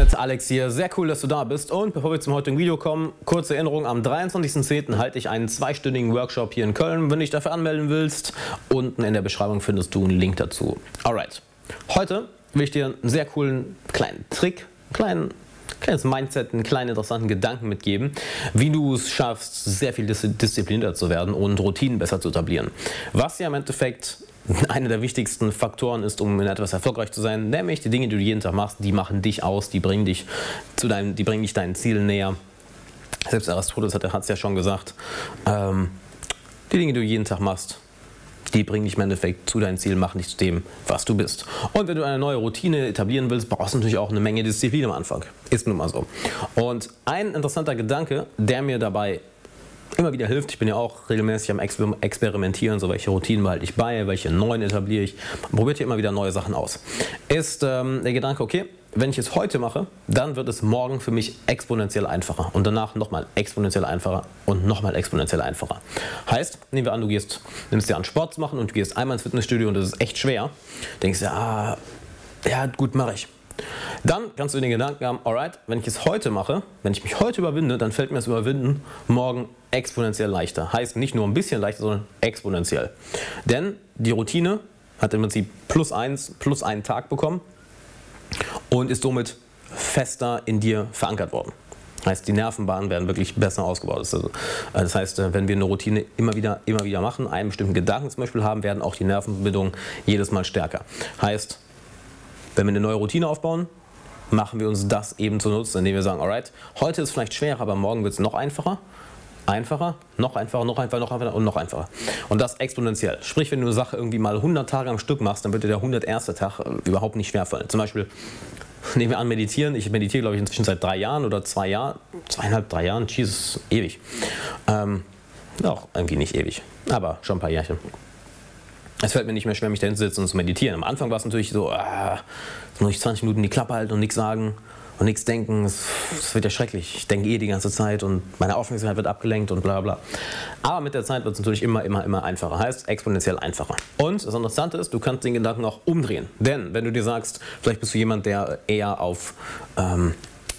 Internet, Alex hier. Sehr cool, dass du da bist. Und bevor wir zum heutigen Video kommen, kurze Erinnerung, am 23.10. halte ich einen zweistündigen Workshop hier in Köln. Wenn du dich dafür anmelden willst, unten in der Beschreibung findest du einen Link dazu. Alright, heute will ich dir einen sehr coolen kleinen Trick, kleinen kleines Mindset, einen kleinen interessanten Gedanken mitgeben, wie du es schaffst, sehr viel disziplinierter zu werden und Routinen besser zu etablieren. Was ja im Endeffekt einer der wichtigsten Faktoren ist, um in etwas erfolgreich zu sein, nämlich die Dinge, die du jeden Tag machst, die machen dich aus, die bringen dich zu deinem, die bringen dich deinen Zielen näher. Selbst Aristoteles hat es ja schon gesagt, ähm, die Dinge, die du jeden Tag machst, die bringen dich im Endeffekt zu deinem Ziel, machen dich zu dem, was du bist. Und wenn du eine neue Routine etablieren willst, brauchst du natürlich auch eine Menge Disziplin am Anfang. Ist nun mal so. Und ein interessanter Gedanke, der mir dabei immer wieder hilft. Ich bin ja auch regelmäßig am Experimentieren, so welche Routinen behalte ich bei, welche neuen etabliere ich. Probiert hier immer wieder neue Sachen aus. Ist ähm, der Gedanke, okay, wenn ich es heute mache, dann wird es morgen für mich exponentiell einfacher und danach nochmal exponentiell einfacher und nochmal exponentiell einfacher. Heißt, nehmen wir an, du gehst, nimmst dir an Sport zu machen und du gehst einmal ins Fitnessstudio und das ist echt schwer. Denkst du, ah, ja gut, mache ich. Dann kannst du den Gedanken haben, alright, wenn ich es heute mache, wenn ich mich heute überwinde, dann fällt mir das Überwinden morgen exponentiell leichter. Heißt nicht nur ein bisschen leichter, sondern exponentiell. Denn die Routine hat im Prinzip plus eins, plus einen Tag bekommen und ist somit fester in dir verankert worden. Heißt, die Nervenbahnen werden wirklich besser ausgebaut. Also, äh, das heißt, äh, wenn wir eine Routine immer wieder, immer wieder machen, einen bestimmten Gedanken zum Beispiel haben, werden auch die Nervenverbindungen jedes Mal stärker. Heißt, wenn wir eine neue Routine aufbauen, machen wir uns das eben zunutze, indem wir sagen, alright, heute ist vielleicht schwerer, aber morgen wird es noch einfacher. Einfacher, noch einfacher, noch einfacher, noch einfacher und noch einfacher. Und das exponentiell. Sprich, wenn du eine Sache irgendwie mal 100 Tage am Stück machst, dann wird dir der 101. Tag äh, überhaupt nicht schwerfallen. Zum Beispiel, nehmen wir an, meditieren. Ich meditiere, glaube ich, inzwischen seit drei Jahren oder zwei Jahren, zweieinhalb, drei Jahren. Jesus, ewig. Ähm, auch irgendwie nicht ewig, aber schon ein paar Jährchen. Es fällt mir nicht mehr schwer, mich da hinzusetzen und zu meditieren. Am Anfang war es natürlich so, ah, muss ich 20 Minuten die Klappe halten und nichts sagen und nichts denken. Es wird ja schrecklich. Ich denke eh die ganze Zeit und meine Aufmerksamkeit wird abgelenkt und bla bla. Aber mit der Zeit wird es natürlich immer, immer, immer einfacher. Heißt exponentiell einfacher. Und das Interessante ist, du kannst den Gedanken auch umdrehen. Denn wenn du dir sagst, vielleicht bist du jemand, der eher auf ähm,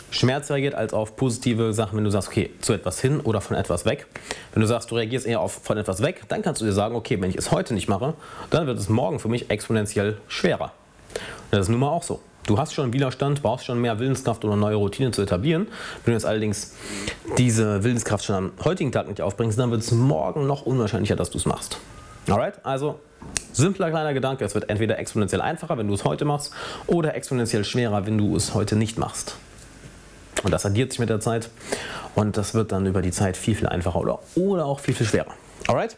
Schmerz reagiert als auf positive Sachen, wenn du sagst, okay, zu etwas hin oder von etwas weg. Wenn du sagst, du reagierst eher auf von etwas weg, dann kannst du dir sagen, okay, wenn ich es heute nicht mache, dann wird es morgen für mich exponentiell schwerer. Das ist nun mal auch so. Du hast schon Widerstand, brauchst schon mehr Willenskraft, um eine neue Routine zu etablieren. Wenn du jetzt allerdings diese Willenskraft schon am heutigen Tag nicht aufbringst, dann wird es morgen noch unwahrscheinlicher, dass du es machst. Alright? Also, simpler kleiner Gedanke. Es wird entweder exponentiell einfacher, wenn du es heute machst, oder exponentiell schwerer, wenn du es heute nicht machst. Und das addiert sich mit der Zeit und das wird dann über die Zeit viel, viel einfacher oder, oder auch viel, viel schwerer. Alright?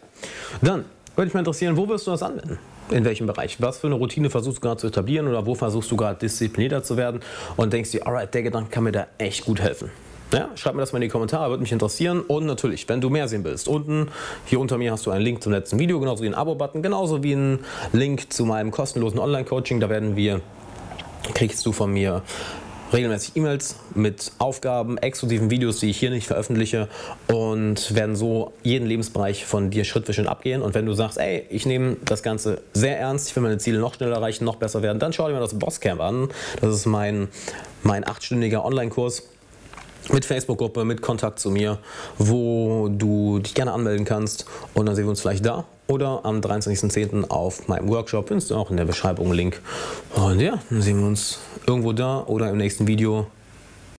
Dann würde mich mal interessieren, wo wirst du das anwenden? In welchem Bereich? Was für eine Routine versuchst du gerade zu etablieren oder wo versuchst du gerade disziplinierter zu werden und denkst dir, alright, der Gedanke kann mir da echt gut helfen. Ja, schreib mir das mal in die Kommentare, würde mich interessieren. Und natürlich, wenn du mehr sehen willst, unten hier unter mir hast du einen Link zum letzten Video, genauso wie einen Abo-Button, genauso wie einen Link zu meinem kostenlosen Online-Coaching. Da werden wir, kriegst du von mir regelmäßig E-Mails mit Aufgaben, exklusiven Videos, die ich hier nicht veröffentliche und werden so jeden Lebensbereich von dir Schritt für Schritt abgehen. Und wenn du sagst, ey, ich nehme das Ganze sehr ernst, ich will meine Ziele noch schneller erreichen, noch besser werden, dann schau dir mal das Bosscamp an. Das ist mein, mein achtstündiger Online-Kurs mit Facebook-Gruppe, mit Kontakt zu mir, wo du dich gerne anmelden kannst und dann sehen wir uns vielleicht da oder am 23.10. auf meinem Workshop. Findest du auch in der Beschreibung einen Link. Und ja, dann sehen wir uns irgendwo da oder im nächsten Video.